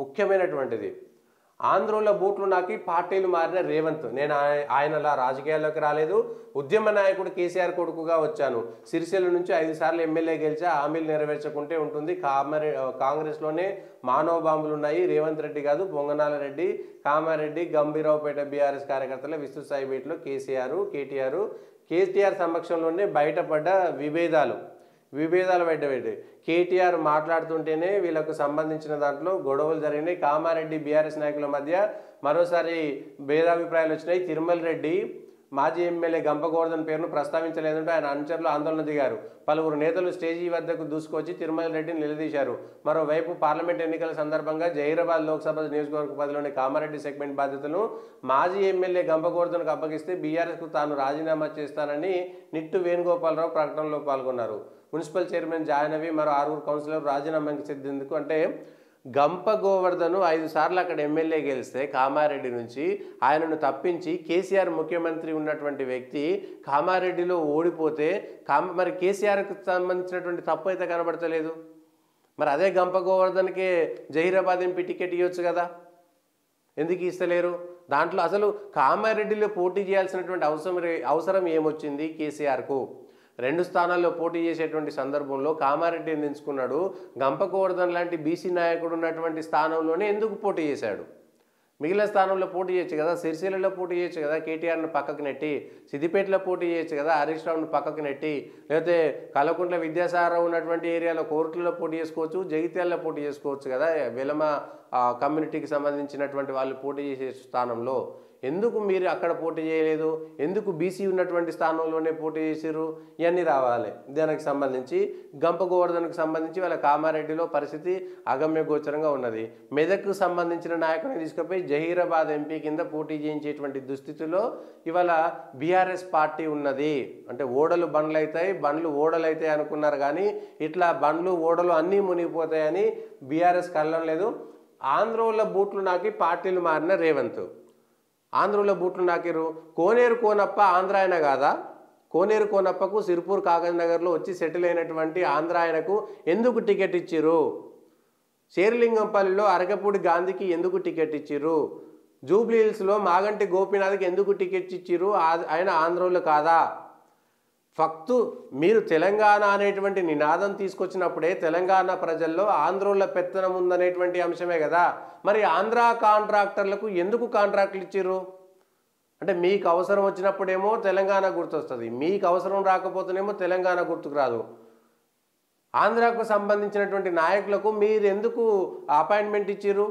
ముఖ్యమైనటువంటిది. ఆంధ్రుల బూట్లు నాకి పార్టీలు మారిన రేవంత్. నేను ఆయనలా రాజకీయాల్లోకి రాలేదు. ఉద్యమ నాయకుడు కేసీఆర్ కొడుకుగా వచ్చాను. సిరిసిల్ల నుంచి ఐదు సార్లు ఎమ్మెల్యే గెలిచా హామీలు నెరవేర్చకుంటే ఉంటుంది. కామరే కాంగ్రెస్లోనే మానవ బాంబులు ఉన్నాయి. రేవంత్ రెడ్డి కాదు పొంగనాల రెడ్డి కామారెడ్డి గంభీరావుపేట బీఆర్ఎస్ కార్యకర్తల విస్తృత స్థాయి కేసీఆర్ కేటీఆర్. కేటీఆర్ సమక్షంలోనే బయటపడ్డ విభేదాలు. విభేదాలు బయటపెట్టి కేటీఆర్ మాట్లాడుతుంటేనే వీళ్ళకు సంబంధించిన దాంట్లో గొడవలు జరిగినాయి. కామారెడ్డి బీఆర్ఎస్ నాయకుల మధ్య మరోసారి భేదాభిప్రాయాలు వచ్చినాయి. తిరుమల రెడ్డి మాజీ ఎమ్మెల్యే గంపగోవర్ధన్ పేరును ప్రస్తావించలేదంటూ ఆయన అనుచరులు ఆందోళన దిగారు. పలువురు నేతలు స్టేజీ వద్దకు దూసుకొచ్చి తిరుమల రెడ్డిని నిలదీశారు. మరోవైపు పార్లమెంట్ ఎన్నికల సందర్భంగా జహీరాబాద్ లోక్సభ నియోజకవర్గ పరిధిలోని కామారెడ్డి సెగ్మెంట్ బాధ్యతను మాజీ ఎమ్మెల్యే గంపగోవర్ధన్కు అప్పగిస్తే బీఆర్ఎస్కు తాను రాజీనామా చేస్తానని నిట్టు వేణుగోపాలరావు ప్రకటనలో పాల్గొన్నారు. మున్సిపల్ చైర్మన్ జాహ్నవి మరో ఆరుగురు కౌన్సిలర్ రాజీనామాకి సిద్ధేందుకు అంటే గంప గోవర్ధను ఐదు సార్లు అక్కడ ఎమ్మెల్యే గెలిస్తే కామారెడ్డి నుంచి ఆయనను తప్పించి కేసీఆర్ ముఖ్యమంత్రి ఉన్నటువంటి వ్యక్తి కామారెడ్డిలో ఓడిపోతే కామ మరి కేసీఆర్కి సంబంధించినటువంటి తప్పు అయితే కనబడతలేదు. మరి అదే గంప గోవర్ధన్కే జహీరాబాద్ ఎంపీ టికెట్ ఇవ్వచ్చు కదా? ఎందుకు ఇస్తలేరు? దాంట్లో అసలు కామారెడ్డిలో పోటీ చేయాల్సినటువంటి అవసరం అవసరం ఏమొచ్చింది కేసీఆర్కు? రెండు స్థానాల్లో పోటీ చేసేటువంటి సందర్భంలో కామారెడ్డిని ఎంచుకున్నాడు గంపకోవర్ధన్ లాంటి బీసీ నాయకుడు ఉన్నటువంటి స్థానంలోనే ఎందుకు పోటీ చేశాడు? మిగిలిన స్థానంలో పోటీ చేయొచ్చు కదా. సిరిసిల్లలో పోటీ చేయొచ్చు కదా. కేటీఆర్ను పక్కకు నెట్టి సిద్దిపేటలో పోటీ చేయొచ్చు కదా. హరీష్ రావును పక్కకు నెట్టి లేకపోతే కలకుంట్ల విద్యాసాగరం ఉన్నటువంటి ఏరియాలో కోర్టులో పోటీ చేసుకోవచ్చు జగిత్యాలలో పోటీ చేసుకోవచ్చు కదా. వెలమ కమ్యూనిటీకి సంబంధించినటువంటి వాళ్ళు పోటీ చేసే స్థానంలో ఎందుకు మీరు అక్కడ పోటీ చేయలేదు? ఎందుకు బీసీ ఉన్నటువంటి స్థానంలోనే పోటీ చేసారు ఇవన్నీ రావాలి. దానికి సంబంధించి గంప సంబంధించి వాళ్ళ కామారెడ్డిలో పరిస్థితి అగమ్య గోచరంగా ఉన్నది. మెదక్కు సంబంధించిన నాయకుని తీసుకుపోయి జహీరాబాద్ ఎంపీ కింద పోటీ చేయించేటువంటి దుస్థితిలో ఇవాళ బీఆర్ఎస్ పార్టీ ఉన్నది. అంటే ఓడలు బండ్లు అవుతాయి బండ్లు ఓడలు అవుతాయి అనుకున్నారు కానీ ఇట్లా బండ్లు ఓడలు అన్నీ మునిగిపోతాయని బీఆర్ఎస్ కళ్ళం లేదు. ఆంధ్రోళ్ళ బూట్లు నాకి పార్టీలు మారిన రేవంత్. ఆంధ్రంలో బూట్లు నాకిరు కోనేరు కోనప్ప ఆంధ్ర ఆయన కాదా కోనేరు కోనప్పకు సిర్పూర్ కాగజ్ నగర్లో వచ్చి సెటిల్ అయినటువంటి ఆంధ్ర ఆయనకు ఎందుకు టికెట్ ఇచ్చిర్రు? శేరిలింగంపల్లిలో అరగపూడి గాంధీకి ఎందుకు టికెట్ ఇచ్చిర్రు? జూబ్లీ హిల్స్లో మాగంటి గోపీనాథ్కి ఎందుకు టికెట్ ఇచ్చిర్రు? ఆ- ఆయన ఆంధ్రంలో కాదా? ఫక్తు మీరు తెలంగాణ అనేటువంటి నినాదం తీసుకొచ్చినప్పుడే తెలంగాణ ప్రజల్లో ఆంధ్రోళ్ళ పెత్తనం ఉందనేటువంటి అంశమే కదా. మరి ఆంధ్ర కాంట్రాక్టర్లకు ఎందుకు కాంట్రాక్టులు ఇచ్చారు అంటే మీకు అవసరం వచ్చినప్పుడేమో తెలంగాణ గుర్తొస్తుంది. మీకు అవసరం రాకపోతేనేమో తెలంగాణ గుర్తుకు రాదు. ఆంధ్రాకు సంబంధించినటువంటి నాయకులకు మీరు ఎందుకు అపాయింట్మెంట్ ఇచ్చిర్రు?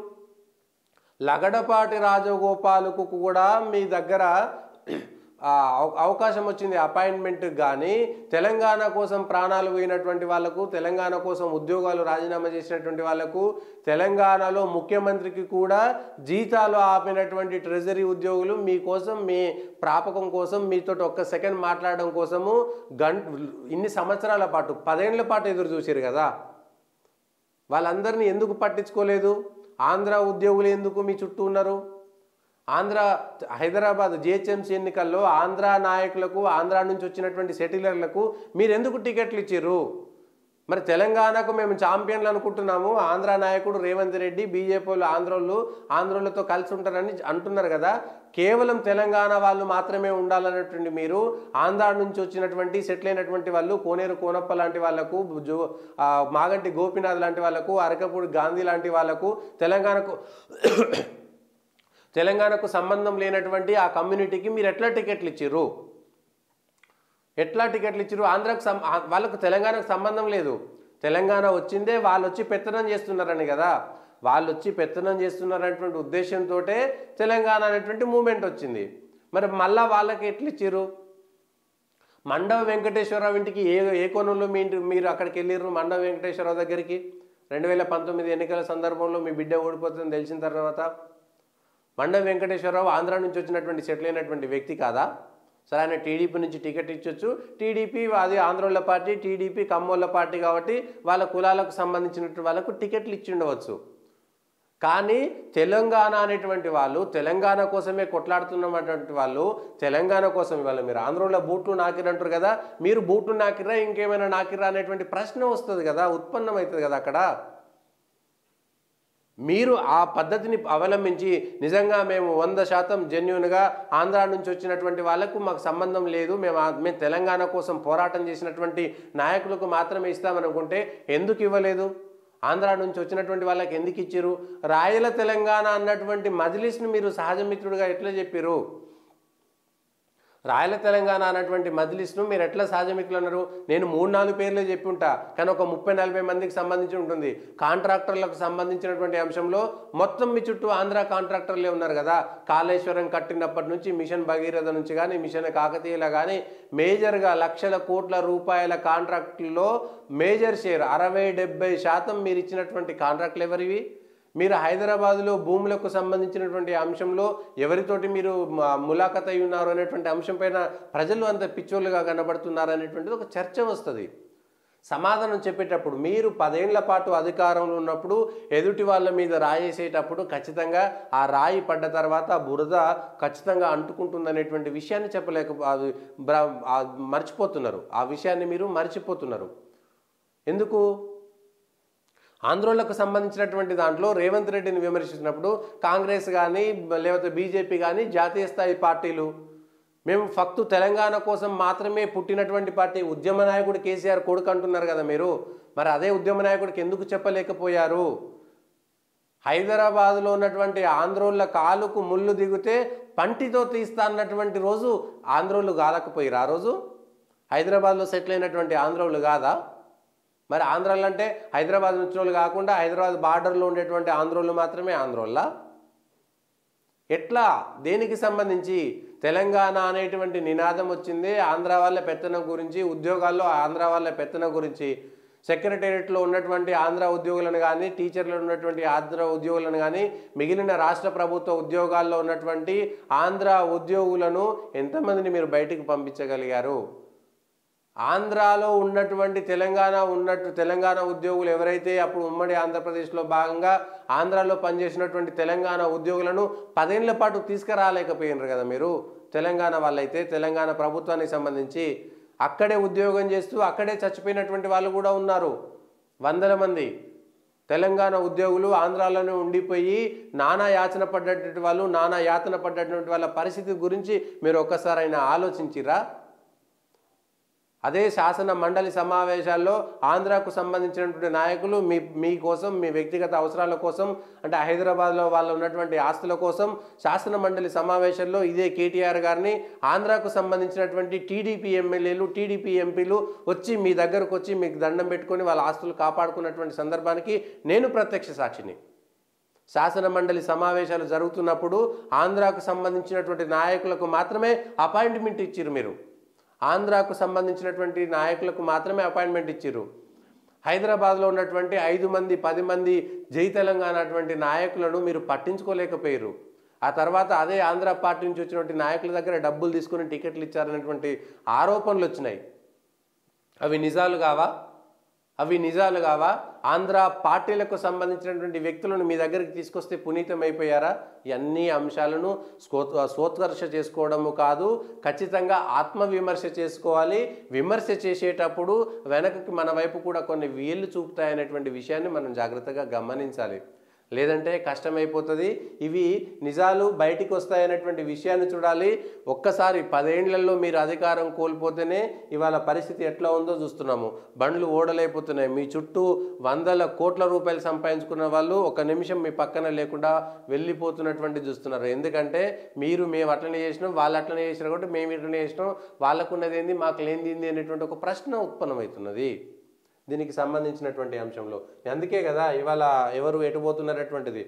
లగడపాటి రాజగోపాలకు కూడా మీ దగ్గర అవకాశం వచ్చింది అపాయింట్మెంట్ కానీ తెలంగాణ కోసం ప్రాణాలు పోయినటువంటి వాళ్ళకు తెలంగాణ కోసం ఉద్యోగాలు రాజీనామా చేసినటువంటి వాళ్ళకు తెలంగాణలో ముఖ్యమంత్రికి కూడా జీతాలు ఆపినటువంటి ట్రెజరీ ఉద్యోగులు మీకోసం మీ ప్రాపకం కోసం మీతో ఒక్క సెకండ్ మాట్లాడడం కోసము గంట ఇన్ని సంవత్సరాల పాటు పదేళ్ళ పాటు ఎదురు చూసారు కదా. వాళ్ళందరినీ ఎందుకు పట్టించుకోలేదు? ఆంధ్ర ఉద్యోగులు ఎందుకు మీ చుట్టూ ఉన్నారు? ఆంధ్ర హైదరాబాద్ జిహెచ్ఎంసీ ఎన్నికల్లో ఆంధ్ర నాయకులకు ఆంధ్ర నుంచి వచ్చినటువంటి సెటిలర్లకు మీరు ఎందుకు టికెట్లు ఇచ్చిర్రు? మరి తెలంగాణకు మేము ఛాంపియన్లు అనుకుంటున్నాము. ఆంధ్ర నాయకుడు రేవంత్ రెడ్డి బీజేపీలు ఆంధ్రోళ్ళు ఆంధ్రోళ్ళతో కలిసి ఉంటారని అంటున్నారు కదా. కేవలం తెలంగాణ వాళ్ళు మాత్రమే ఉండాలన్నటువంటి మీరు ఆంధ్ర నుంచి వచ్చినటువంటి సెటిల్ అయినటువంటి వాళ్ళు కోనేరు కోనప్ప లాంటి వాళ్ళకు జో మాగంటి గోపీనాథ్ లాంటి వాళ్ళకు అరకపూడి గాంధీ లాంటి వాళ్ళకు తెలంగాణకు తెలంగాణకు సంబంధం లేనటువంటి ఆ కమ్యూనిటీకి మీరు ఎట్లా టికెట్లు ఇచ్చిర్రు? ఎట్లా టికెట్లు ఇచ్చిర్రు? ఆంధ్రకు సం వాళ్ళకు తెలంగాణకు సంబంధం లేదు. తెలంగాణ వచ్చిందే వాళ్ళు వచ్చి పెత్తనం చేస్తున్నారని కదా. వాళ్ళు వచ్చి పెత్తనం చేస్తున్నారనేటువంటి ఉద్దేశంతో తెలంగాణ అనేటువంటి మూమెంట్ వచ్చింది. మరి మళ్ళా వాళ్ళకి ఎట్లా ఇచ్చిర్రు? మండవ వెంకటేశ్వరరావు ఇంటికి ఏ ఏ కోణంలో మీ ఇంటి మీరు అక్కడికి వెళ్ళిర్రు మండవ వెంకటేశ్వరరావు దగ్గరికి? రెండు వేల పంతొమ్మిది ఎన్నికల సందర్భంలో మీ బిడ్డ ఓడిపోతుందని తెలిసిన తర్వాత మండవ వెంకటేశ్వరరావు ఆంధ్ర నుంచి వచ్చినటువంటి సెటిల్ అయినటువంటి వ్యక్తి కాదా? సరే ఆయన టీడీపీ నుంచి టికెట్ ఇచ్చొచ్చు. టీడీపీ అది ఆంధ్రోళ్ళ పార్టీ టీడీపీ కమ్మోళ్ళ పార్టీ కాబట్టి వాళ్ళ కులాలకు సంబంధించినటువంటి వాళ్ళకు టికెట్లు ఇచ్చి ఉండవచ్చు. కానీ తెలంగాణ అనేటువంటి వాళ్ళు తెలంగాణ కోసమే కొట్లాడుతున్నటువంటి వాళ్ళు తెలంగాణ కోసం ఇవాళ మీరు ఆంధ్రలో బూట్లు నాకిరంటారు కదా మీరు బూట్లు నాకిరా ఇంకేమైనా నాకిరా అనేటువంటి ప్రశ్న వస్తుంది కదా ఉత్పన్నం అవుతుంది కదా అక్కడ. మీరు ఆ పద్ధతిని అవలంబించి నిజంగా మేము వంద శాతం జెన్యున్గా ఆంధ్ర నుంచి వచ్చినటువంటి వాళ్ళకు మాకు సంబంధం లేదు. మేము మేము తెలంగాణ కోసం పోరాటం చేసినటువంటి నాయకులకు మాత్రమే ఇస్తామనుకుంటే ఎందుకు ఇవ్వలేదు? ఆంధ్ర నుంచి వచ్చినటువంటి వాళ్ళకి ఎందుకు ఇచ్చారు రాయల తెలంగాణ అన్నటువంటి మజ్లిస్ను మీరు సహజ మిత్రుడిగా ఎట్లా చెప్పారు రాయల తెలంగాణ అన్నటువంటి మజ్లిస్ను మీరు ఎట్లా సహజమికులు అన్నారు నేను మూడు నాలుగు పేర్లే చెప్పి ఉంటా. కానీ ఒక ముప్పై నలభై మందికి సంబంధించి ఉంటుంది. కాంట్రాక్టర్లకు సంబంధించినటువంటి అంశంలో మొత్తం మీ చుట్టూ ఆంధ్ర కాంట్రాక్టర్లే ఉన్నారు కదా. కాళేశ్వరం కట్టినప్పటి నుంచి మిషన్ భగీరథ నుంచి కానీ మిషన్ కాకతీయుల కానీ మేజర్గా లక్షల కోట్ల రూపాయల కాంట్రాక్టుల్లో మేజర్ షేర్ అరవై డెబ్బై శాతం మీరు ఇచ్చినటువంటి కాంట్రాక్టులు ఎవరివి? మీరు హైదరాబాద్లో భూములకు సంబంధించినటువంటి అంశంలో ఎవరితోటి మీరు ములాఖత్ అయి ఉన్నారు అనేటువంటి అంశం పైన ప్రజలు అంత పిచ్చోళ్ళుగా కనబడుతున్నారు అనేటువంటిది ఒక చర్చ వస్తుంది. సమాధానం చెప్పేటప్పుడు మీరు పదేళ్ళ పాటు అధికారంలో ఉన్నప్పుడు ఎదుటి వాళ్ళ మీద రాయేసేటప్పుడు ఖచ్చితంగా ఆ రాయి పడ్డ తర్వాత బురద ఖచ్చితంగా అంటుకుంటుందనేటువంటి విషయాన్ని చెప్పలేక మర్చిపోతున్నారు. ఆ విషయాన్ని మీరు మర్చిపోతున్నారు. ఎందుకు? ఆంధ్రోళ్ళకు సంబంధించినటువంటి దాంట్లో రేవంత్ రెడ్డిని విమర్శించినప్పుడు కాంగ్రెస్ కానీ లేకపోతే బీజేపీ కానీ జాతీయ స్థాయి పార్టీలు మేము ఫక్తు తెలంగాణ కోసం మాత్రమే పుట్టినటువంటి పార్టీ ఉద్యమ నాయకుడు కేసీఆర్ కొడుకు అంటున్నారు కదా మీరు. మరి అదే ఉద్యమ నాయకుడికి ఎందుకు చెప్పలేకపోయారు? హైదరాబాద్లో ఉన్నటువంటి ఆంధ్రోళ్ళ కాలుకు ముళ్ళు దిగితే పంటితో తీస్తా అన్నటువంటి రోజు ఆంధ్రోళ్ళు కాలకపోయారు. ఆ రోజు హైదరాబాద్లో సెటిల్ అయినటువంటి ఆంధ్రోళ్ళు కాదా? మరి ఆంధ్రాలు అంటే హైదరాబాద్ నుంచి వాళ్ళు కాకుండా హైదరాబాద్ బార్డర్లో ఉండేటువంటి ఆంధ్రోళ్ళు మాత్రమే ఆంధ్రోళ్ళ? ఎట్లా? దేనికి సంబంధించి? తెలంగాణ అనేటువంటి నినాదం వచ్చింది ఆంధ్ర వాళ్ళ పెత్తనం గురించి ఉద్యోగాల్లో ఆంధ్ర వాళ్ళ పెత్తనం గురించి. సెక్రటేరియట్లో ఉన్నటువంటి ఆంధ్ర ఉద్యోగులను కానీ టీచర్లు ఉన్నటువంటి ఆంధ్ర ఉద్యోగులను కానీ మిగిలిన రాష్ట్ర ప్రభుత్వ ఉద్యోగాల్లో ఉన్నటువంటి ఆంధ్ర ఉద్యోగులను ఎంతమందిని మీరు బయటికి పంపించగలిగారు? ఆంధ్రాలో ఉన్నటువంటి తెలంగాణ ఉన్నట్టు తెలంగాణ ఉద్యోగులు ఎవరైతే అప్పుడు ఉమ్మడి ఆంధ్రప్రదేశ్లో భాగంగా ఆంధ్రాలో పనిచేసినటువంటి తెలంగాణ ఉద్యోగులను పదేళ్ళ పాటు తీసుకురాలేకపోయినారు కదా మీరు? తెలంగాణ వాళ్ళైతే తెలంగాణ ప్రభుత్వానికి సంబంధించి అక్కడే ఉద్యోగం చేస్తూ అక్కడే చచ్చిపోయినటువంటి వాళ్ళు కూడా ఉన్నారు. వందల మంది. తెలంగాణ ఉద్యోగులు ఆంధ్రాలోనే ఉండిపోయి నానా యాచన పడ్డటువంటి వాళ్ళు నానా యాతన పడ్డటువంటి వాళ్ళ పరిస్థితి గురించి మీరు ఒక్కసారైనా ఆలోచించిరా? అదే శాసన మండలి సమావేశాల్లో ఆంధ్రాకు సంబంధించినటువంటి నాయకులు మీ మీకోసం మీ వ్యక్తిగత అవసరాల కోసం అంటే హైదరాబాద్లో వాళ్ళు ఉన్నటువంటి ఆస్తుల కోసం శాసన మండలి సమావేశాల్లో ఇదే కేటీఆర్ గారిని ఆంధ్రాకు సంబంధించినటువంటి టీడీపీ ఎమ్మెల్యేలు టీడీపీ ఎంపీలు వచ్చి మీ దగ్గరకు వచ్చి మీకు దండం పెట్టుకొని వాళ్ళ ఆస్తులు కాపాడుకున్నటువంటి సందర్భానికి నేను ప్రత్యక్ష సాక్షిని. శాసన మండలి సమావేశాలు జరుగుతున్నప్పుడు ఆంధ్రాకు సంబంధించినటువంటి నాయకులకు మాత్రమే అపాయింట్మెంట్ ఇచ్చారు మీరు. ఆంధ్రాకు సంబంధించినటువంటి నాయకులకు మాత్రమే అపాయింట్మెంట్ ఇచ్చారు హైదరాబాద్లో ఉన్నటువంటి ఐదు మంది పది మంది జై తెలంగాణ అటువంటి నాయకులను మీరు పట్టించుకోలేకపోయారు ఆ తర్వాత అదే ఆంధ్ర పార్టీ నుంచి వచ్చినటువంటి నాయకుల దగ్గర డబ్బులు తీసుకుని టికెట్లు ఇచ్చారనేటువంటి ఆరోపణలు వచ్చినాయి. అవి నిజాలు కావా? అవి నిజాలు కావా? ఆంధ్ర పార్టీలకు సంబంధించినటువంటి వ్యక్తులను మీ దగ్గరికి తీసుకొస్తే పునీతం అయిపోయారా ఇవన్నీ అంశాలను స్వోత్కర్ష చేసుకోవడము కాదు ఖచ్చితంగా ఆత్మవిమర్శ చేసుకోవాలి. విమర్శ చేసేటప్పుడు వెనకకి మన వైపు కూడా కొన్ని వీళ్ళు చూపుతాయనేటువంటి విషయాన్ని మనం జాగ్రత్తగా గమనించాలి. లేదంటే కష్టమైపోతుంది. ఇవి నిజాలు బయటికి వస్తాయనేటువంటి విషయాన్ని చూడాలి. ఒక్కసారి పదేండ్లలో మీరు అధికారం కోల్పోతేనే ఇవాళ పరిస్థితి ఎట్లా ఉందో చూస్తున్నాము. బండ్లు ఓడలైపోతున్నాయి. మీ చుట్టూ వందల కోట్ల రూపాయలు సంపాదించుకున్న వాళ్ళు ఒక నిమిషం మీ పక్కన లేకుండా వెళ్ళిపోతున్నటువంటి చూస్తున్నారు. ఎందుకంటే మీరు మేము అట్లనే చేసినాం వాళ్ళు అట్లనే చేసినారు కాబట్టి మేము ఇట్లనే చేసినాం. వాళ్ళకున్నది ఏంది మాకు లేనిది ఏంది అనేటువంటి ఒక ప్రశ్న ఉత్పన్నమవుతున్నది. దీనికి సంబంధించినటువంటి అంశంలో. అందుకే కదా ఇవాళ ఎవరు ఎటుపోతున్నటువంటిది